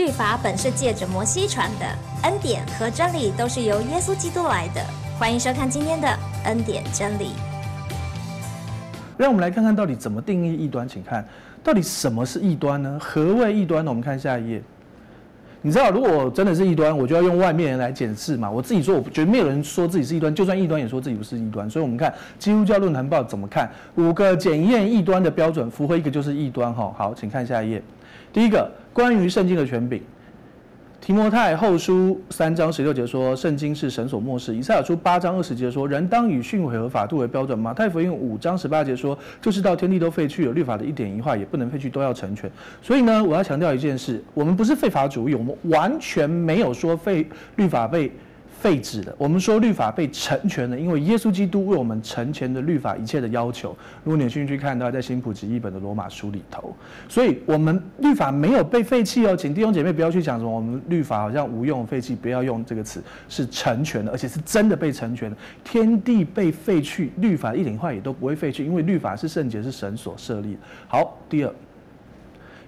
律法本是借着摩西传的，恩典和真理都是由耶稣基督来的。欢迎收看今天的恩典真理。让我们来看看到底怎么定义异端，请看到底什么是异端呢？何谓异端呢？我们看下一页。你知道，如果真的是异端，我就要用外面人来检视嘛。我自己说，我觉得没有人说自己是异端，就算异端也说自己不是异端。所以我们看基督教论坛报怎么看五个检验异端的标准，符合一个就是异端哈。好，请看下一页。第一个，关于圣经的权柄。提摩太后书三章十六节说，圣经是神所漠视。以赛亚书八章二十节说，人当以训诲和法度为标准。马太福音五章十八节说，就是到天地都废去了，律法的一点一画也不能废去，都要成全。所以呢，我要强调一件事，我们不是废法主义，我们完全没有说废律法被。废止的，我们说律法被成全了，因为耶稣基督为我们成全的律法一切的要求。如果你有兴趣看到在新普及一本的罗马书里头，所以我们律法没有被废弃哦，请弟兄姐妹不要去讲什么我们律法好像无用废弃，不要用这个词，是成全的，而且是真的被成全的。天地被废去，律法一点坏也都不会废去，因为律法是圣洁，是神所设立的。好，第二，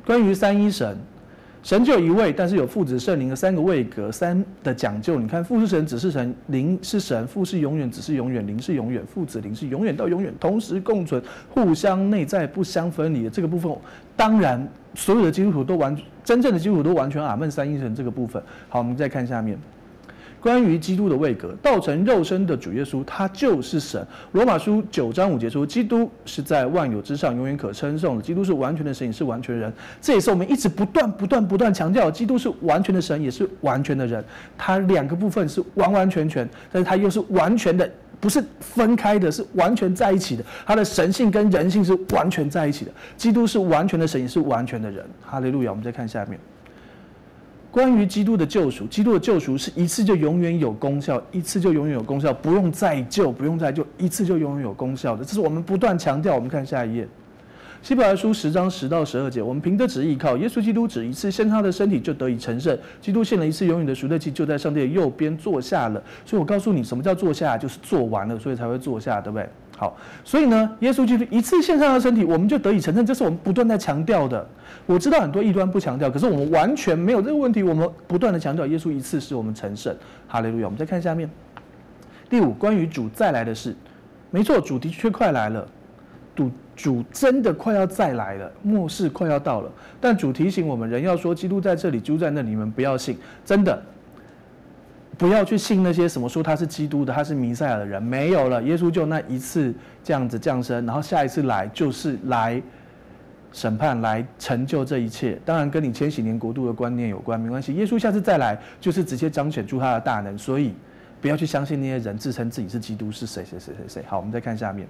关于三一神。神就有一位，但是有父子圣灵的三个位格，三的讲究。你看，父是神，子是神，灵是神，父是永远，子是永远，灵是永远，父子灵是永远到永远，同时共存，互相内在，不相分离的这个部分，当然所有的基督徒都完，真正的基督徒都完全阿门三一神这个部分。好，我们再看下面。关于基督的位格，道成肉身的主耶稣，他就是神。罗马书九章五节说，基督是在万有之上，永远可称颂的。基督是完全的神，也是完全人。这也是我们一直不断、不断、不断强调，基督是完全的神，也是完全的人。他两个部分是完完全全，但是他又是完全的，不是分开的，是完全在一起的。他的神性跟人性是完全在一起的。基督是完全的神，也是完全的人。哈利路亚！我们再看下面。关于基督的救赎，基督的救赎是一次就永远有功效，一次就永远有功效，不用再救，不用再救，一次就永远有功效的。这是我们不断强调。我们看下一页，希伯来书十章十到十二节，我们凭着旨意靠耶稣基督，只一次献他的身体就得以成圣。基督献了一次永远的赎罪祭，就在上帝的右边坐下了。所以我告诉你，什么叫坐下？就是做完了，所以才会坐下，对不对？好，所以呢，耶稣基督一次献上的身体，我们就得以成圣，这是我们不断在强调的。我知道很多异端不强调，可是我们完全没有这个问题。我们不断的强调，耶稣一次使我们成圣，哈利路亚。我们再看下面，第五，关于主再来的事，没错，主的确快来了，主主真的快要再来了，末世快要到了。但主提醒我们，人要说基督在这里，基督在那里，你们不要信，真的。不要去信那些什么说他是基督的，他是弥赛亚的人，没有了。耶稣就那一次这样子降生，然后下一次来就是来审判，来成就这一切。当然跟你千禧年国度的观念有关，没关系。耶稣下次再来就是直接彰显出他的大能，所以不要去相信那些人自称自己是基督是谁谁谁谁谁。好，我们再看下面。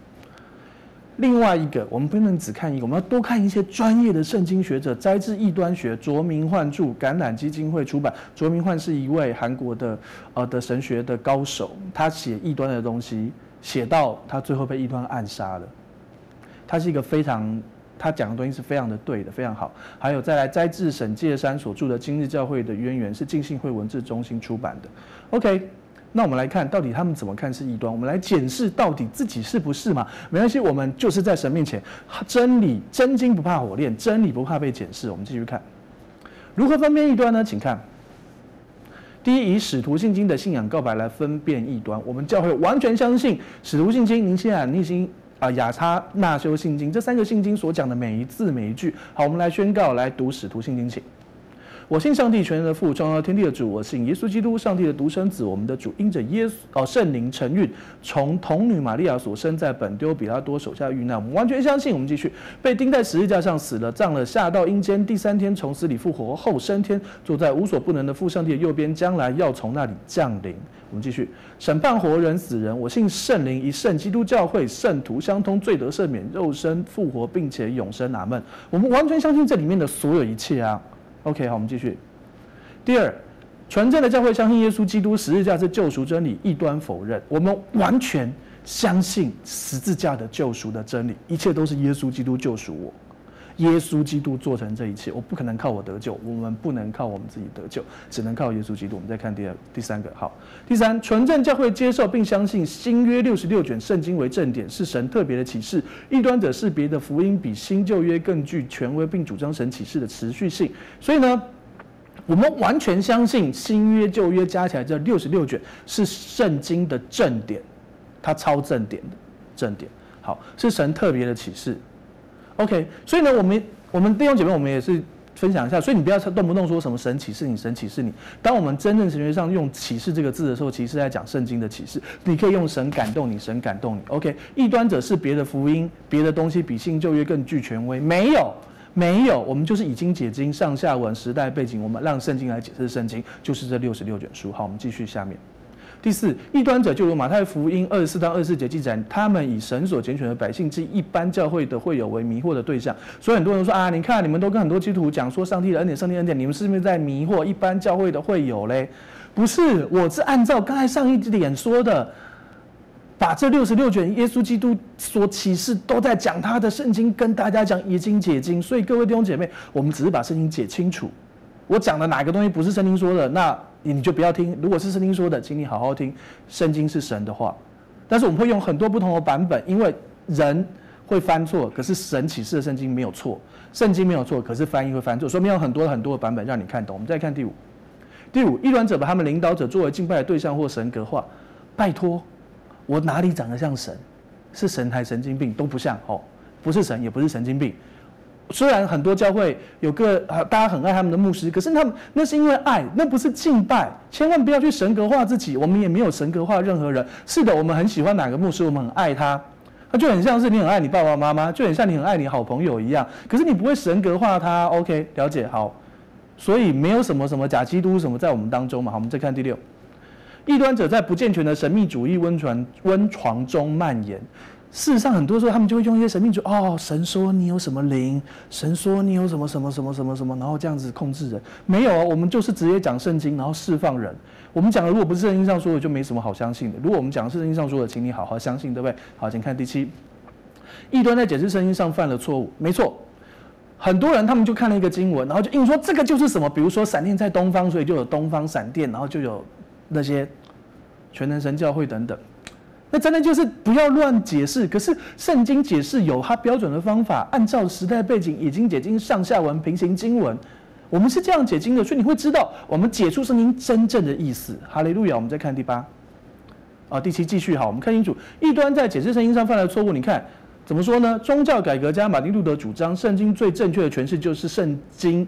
另外一个，我们不能只看一个，我们要多看一些专业的圣经学者摘自异端学。卓明焕著，橄榄基金会出版。卓明焕是一位韩国的呃的神学的高手，他写异端的东西，写到他最后被异端暗杀了。他是一个非常，他讲的东西是非常的对的，非常好。还有再来摘自沈介山所著的《今日教会的渊源》，是浸信会文字中心出版的。OK。那我们来看，到底他们怎么看是异端？我们来检视到底自己是不是嘛？没关系，我们就是在神面前，真理真金不怕火炼，真理不怕被检视。我们继续看，如何分辨异端呢？请看，第一，以使徒信经的信仰告白来分辨异端。我们教会完全相信使徒信经、尼西亚逆经啊、亚差纳修信经这三个信经所讲的每一字每一句。好，我们来宣告，来读使徒信经，请。我信上帝全能的父，创造天地的主。我信耶稣基督，上帝的独生子，我们的主，因着耶稣哦圣灵承运，从童女玛利亚所生，在本丢比拉多手下遇难。我们完全相信。我们继续被钉在十字架上死了，葬了，下到阴间，第三天从死里复活，后升天，坐在无所不能的父上帝的右边，将来要从那里降临。我们继续审判活人死人。我信圣灵，一圣基督教会，圣徒相通，罪得赦免，肉身复活，并且永生。阿门。我们完全相信这里面的所有一切啊。OK，好，我们继续。第二，纯正的教会相信耶稣基督十字架是救赎真理，异端否认。我们完全相信十字架的救赎的真理，一切都是耶稣基督救赎我。耶稣基督做成这一切，我不可能靠我得救，我们不能靠我们自己得救，只能靠耶稣基督。我们再看第二、第三个，好。第三，纯正教会接受并相信新约六十六卷圣经为正典，是神特别的启示。异端者是别的福音比新旧约更具权威，并主张神启示的持续性。所以呢？我们完全相信新约旧约加起来这六十六卷是圣经的正点，它超正点的正点。好，是神特别的启示。OK，所以呢，我们我们弟兄姐妹，我们也是分享一下。所以你不要动不动说什么神启示你，神启示你。当我们真正神学上用启示这个字的时候，其实是在讲圣经的启示。你可以用神感动你，神感动你。OK，异端者是别的福音，别的东西比新旧约更具权威？没有。没有，我们就是已经解经上下文时代背景，我们让圣经来解释圣经，就是这六十六卷书。好，我们继续下面。第四，异端者就如马太福音二十四到二十四节记载，他们以神所拣选的百姓及一般教会的会友为迷惑的对象。所以很多人说啊，你看你们都跟很多基督徒讲说上帝的恩典，上帝恩典，你们是不是在迷惑一般教会的会友嘞？不是，我是按照刚才上一点说的。把这六十六卷耶稣基督所启示都在讲他的圣经，跟大家讲已经解经。所以各位弟兄姐妹，我们只是把圣经解清楚。我讲的哪个东西不是圣经说的，那你就不要听。如果是圣经说的，请你好好听。圣经是神的话，但是我们会用很多不同的版本，因为人会翻错。可是神启示的圣经没有错，圣经没有错，可是翻译会翻错，所以没有很多很多的版本让你看懂。我们再看第五，第五，异端者把他们领导者作为敬拜的对象或神格化，拜托。我哪里长得像神？是神还神经病都不像哦，不是神也不是神经病。虽然很多教会有个啊，大家很爱他们的牧师，可是他们那是因为爱，那不是敬拜。千万不要去神格化自己，我们也没有神格化任何人。是的，我们很喜欢哪个牧师，我们很爱他，他就很像是你很爱你爸爸妈妈，就很像你很爱你好朋友一样。可是你不会神格化他，OK？了解好，所以没有什么什么假基督什么在我们当中嘛。好，我们再看第六。异端者在不健全的神秘主义温床温床中蔓延。事实上，很多时候他们就会用一些神秘主哦，神说你有什么灵，神说你有什么什么什么什么什么，然后这样子控制人。没有啊，我们就是直接讲圣经，然后释放人。我们讲的如果不是圣经上说的，就没什么好相信的。如果我们讲的是圣经上说的，请你好好相信，对不对？好，请看第七。异端在解释圣经上犯了错误，没错。很多人他们就看了一个经文，然后就硬说这个就是什么，比如说闪电在东方，所以就有东方闪电，然后就有。那些全能神教会等等，那真的就是不要乱解释。可是圣经解释有它标准的方法，按照时代背景已经解经上下文平行经文，我们是这样解经的，所以你会知道我们解出圣经真正的意思。哈利路亚！我们再看第八，啊，第七继续好，我们看清楚异端在解释圣经上犯了错误。你看怎么说呢？宗教改革家马丁路德主张，圣经最正确的诠释就是圣经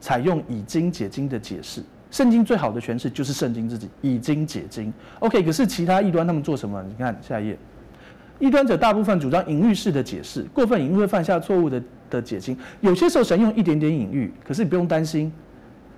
采用已经解经的解释。圣经最好的诠释就是圣经自己已经解经。OK，可是其他异端他们做什么？你看下一页，异端者大部分主张隐喻式的解释，过分隐喻会犯下错误的的解经。有些时候神用一点点隐喻，可是你不用担心，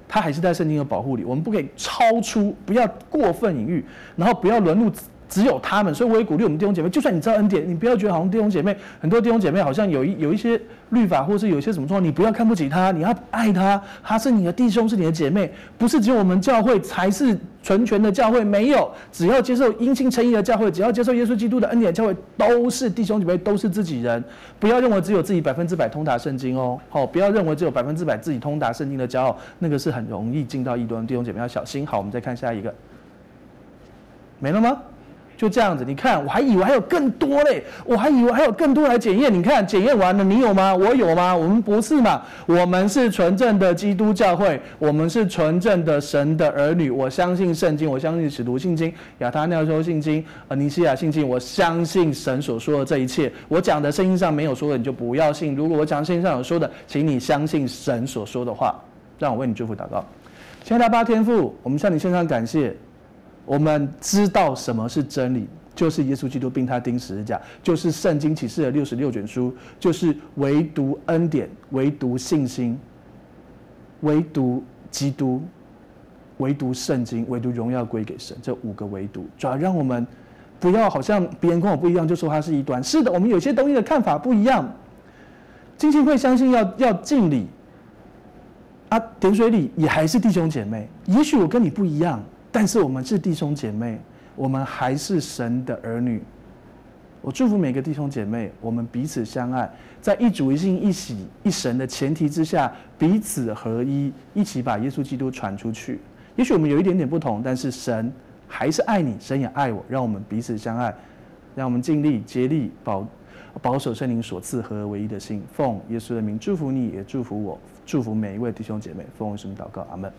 他还是在圣经的保护里。我们不可以超出，不要过分隐喻，然后不要沦入。只有他们，所以我也鼓励我们弟兄姐妹，就算你知道恩典，你不要觉得好像弟兄姐妹很多弟兄姐妹好像有一有一些律法，或是有一些什么状况，你不要看不起他，你要爱他，他是你的弟兄，是你的姐妹，不是只有我们教会才是纯全的教会，没有，只要接受殷勤诚意的教会，只要接受耶稣基督的恩典教会，都是弟兄姐妹，都是自己人，不要认为只有自己百分之百通达圣经哦，好，不要认为只有百分之百自己通达圣经的骄傲，那个是很容易进到异端，弟兄姐妹要小心。好，我们再看下一个，没了吗？就这样子，你看，我还以为还有更多嘞，我还以为还有更多来检验。你看，检验完了，你有吗？我有吗？我们不是嘛？我们是纯正的基督教会，我们是纯正的神的儿女。我相信圣经，我相信使徒信经，亚他那修信经，呃，尼西亚信经。我相信神所说的这一切。我讲的圣经上没有说的，你就不要信。如果我讲圣经上有说的，请你相信神所说的话。让我为你祝福祷告，亲爱的八天父，我们向你献上感谢。我们知道什么是真理，就是耶稣基督并他钉十字架，就是圣经启示的六十六卷书，就是唯独恩典、唯独信心、唯独基督、唯独圣经、唯独荣耀归给神这五个唯独，主要让我们不要好像别人跟我不一样，就说他是一端。是的，我们有些东西的看法不一样。金星会相信要要敬礼，啊，点水礼也还是弟兄姐妹。也许我跟你不一样。但是我们是弟兄姐妹，我们还是神的儿女。我祝福每个弟兄姐妹，我们彼此相爱，在一主一信一喜一神的前提之下，彼此合一，一起把耶稣基督传出去。也许我们有一点点不同，但是神还是爱你，神也爱我。让我们彼此相爱，让我们尽力竭力保保守圣灵所赐合而为一的心。奉耶稣的名祝福你，也祝福我，祝福每一位弟兄姐妹。奉耶稣名祷告，阿门。